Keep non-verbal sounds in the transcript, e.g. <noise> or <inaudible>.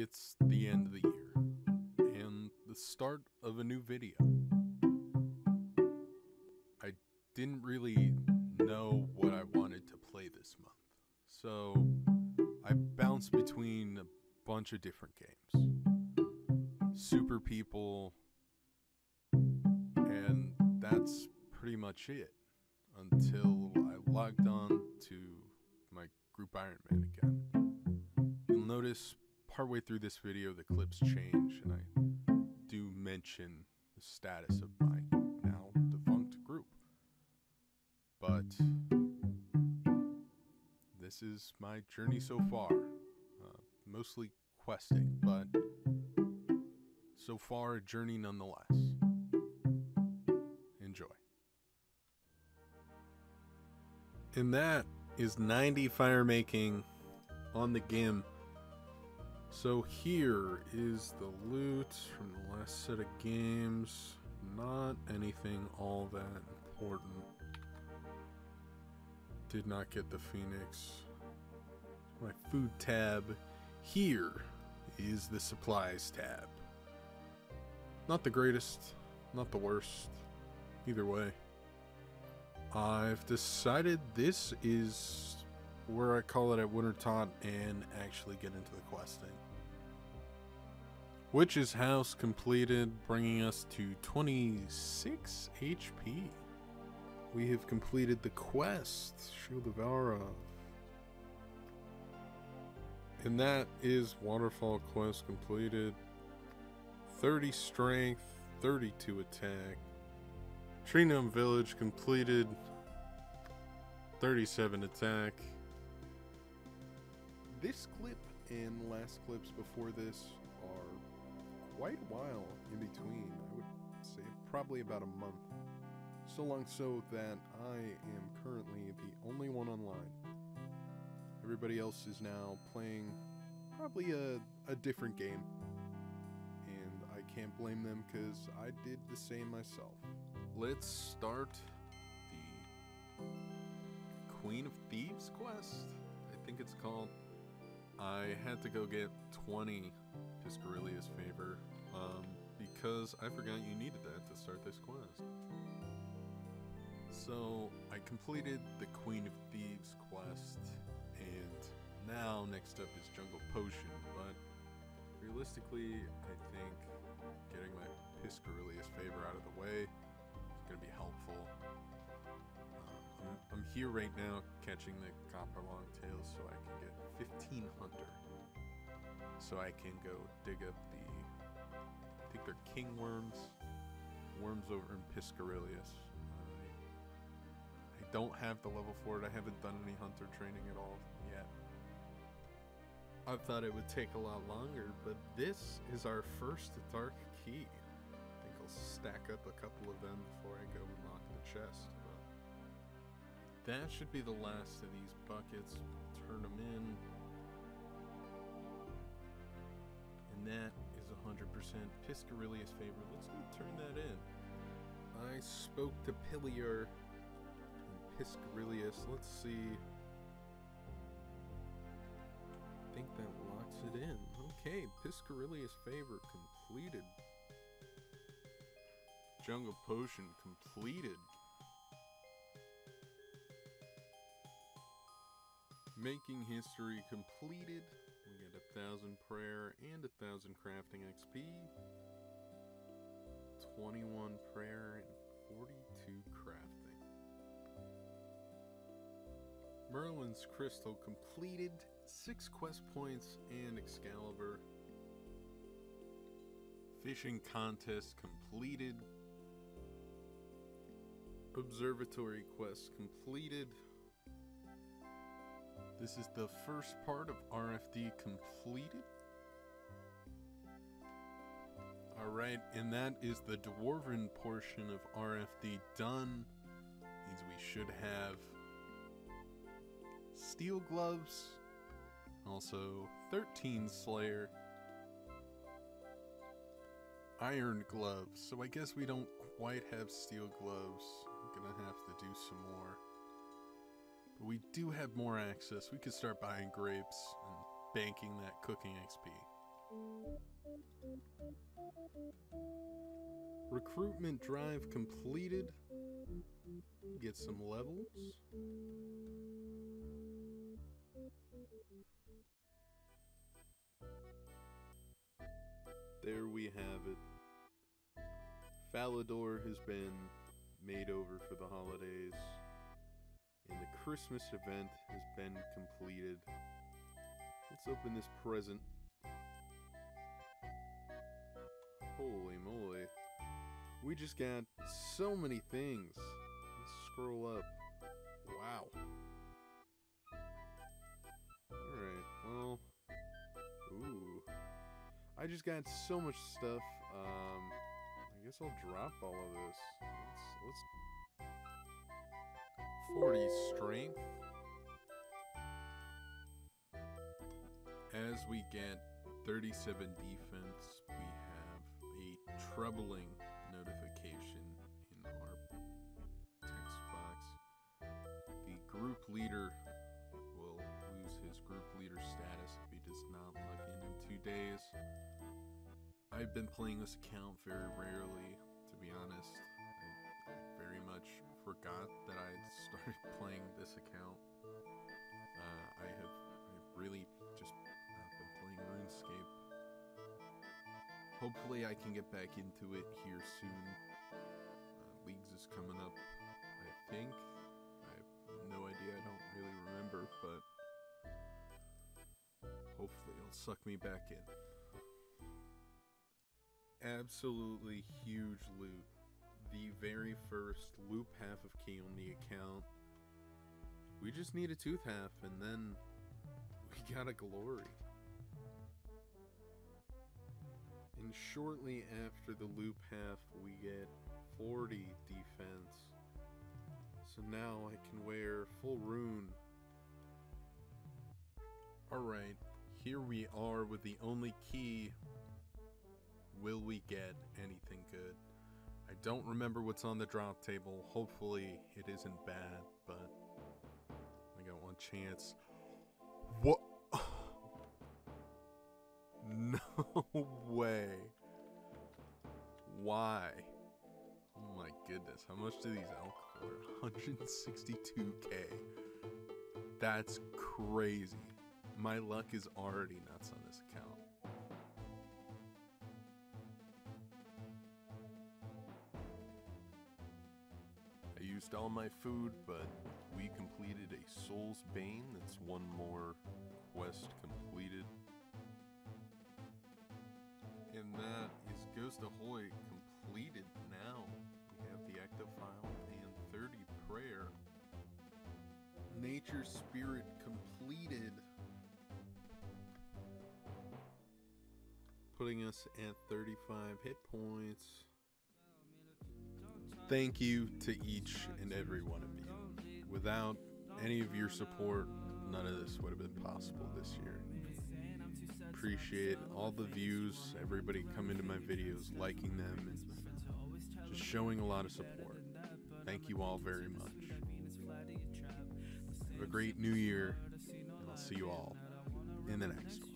it's the end of the year and the start of a new video. I didn't really know what I wanted to play this month, so I bounced between a bunch of different games Super People, and that's pretty much it until I logged on to my group Iron Man again. You'll notice partway through this video the clips change and I do mention the status of my now defunct group. But this is my journey so far. Uh, mostly questing, but so far a journey nonetheless. Enjoy. And that is 90 fire making on the GIM. So here is the loot from the last set of games. Not anything all that important. Did not get the Phoenix. My food tab. Here is the supplies tab. Not the greatest, not the worst. Either way. I've decided this is where I call it at Winter Wintertodt and actually get into the questing. Witch's House completed, bringing us to 26 HP. We have completed the quest, Shield of Arrav. And that is Waterfall quest completed. 30 strength, 32 attack. Tree Gnome Village completed. 37 attack. This clip and last clips before this are quite a while in between. I would say probably about a month. So long so that I am currently the only one online. Everybody else is now playing probably a, a different game. And I can't blame them because I did the same myself. Let's start the Queen of Thieves quest. I think it's called. I had to go get 20 Piscarilius favor um, because I forgot you needed that to start this quest. So I completed the Queen of Thieves quest, and now next up is Jungle Potion. But realistically, I think getting my Piscarilius favor out of the way is going to be helpful. I'm, I'm here right now catching the copper longtails so I can get 15 hunter. So I can go dig up the, I think they're king worms, worms over in Piscarilius. I don't have the level for it. I haven't done any hunter training at all yet. I thought it would take a lot longer, but this is our first dark key. I think I'll stack up a couple of them before I go unlock the chest. That should be the last of these buckets. Turn them in. And that is 100% Piscarilius favor. Let's go turn that in. I spoke to Pillier and Piscarilius. Let's see. I think that locks it in. Okay, Piscarilius favor completed. Jungle Potion completed. Making history completed. We get a thousand prayer and a thousand crafting XP. 21 prayer and 42 crafting. Merlin's Crystal completed. 6 quest points and Excalibur. Fishing contest completed. Observatory quest completed. This is the first part of RFD completed. Alright, and that is the dwarven portion of RFD done. Means we should have steel gloves, also 13 Slayer, iron gloves. So I guess we don't quite have steel gloves. I'm gonna have to do some more. But we do have more access. We could start buying grapes and banking that cooking XP. Recruitment drive completed. Get some levels. There we have it. Falador has been made over for the holidays, Christmas event has been completed. Let's open this present. Holy moly. We just got so many things. Let's scroll up. Wow. Alright, well. Ooh. I just got so much stuff. Um, I guess I'll drop all of this. Let's, let's 40 strength. As we get 37 defense, we have a troubling notification in our text box. The group leader will lose his group leader status if he does not log in in two days. I've been playing this account very rarely, to be honest. Forgot that I had started <laughs> playing this account. Uh, I have I've really just not been playing RuneScape. Hopefully, I can get back into it here soon. Uh, Leagues is coming up, I think. I have no idea. I don't really remember, but hopefully, it'll suck me back in absolutely huge loot. The very first loop half of key on the account. We just need a tooth half and then <laughs> we got a glory. And shortly after the loop half, we get 40 defense. So now I can wear full rune. Alright, here we are with the only key Will we get anything good? I don't remember what's on the drop table. Hopefully it isn't bad, but I got one chance. What? <laughs> no way. Why? Oh my goodness. How much do these elk for? 162k. That's crazy. My luck is already nuts used all my food, but we completed a Soul's Bane. That's one more quest completed. And that is Ghost Ahoy completed now. We have the active file and 30 prayer. Nature Spirit completed. Putting us at 35 hit points. Thank you to each and every one of you. Without any of your support, none of this would have been possible this year. Appreciate all the views, everybody coming to my videos, liking them, and just showing a lot of support. Thank you all very much. Have a great new year, and I'll see you all in the next one.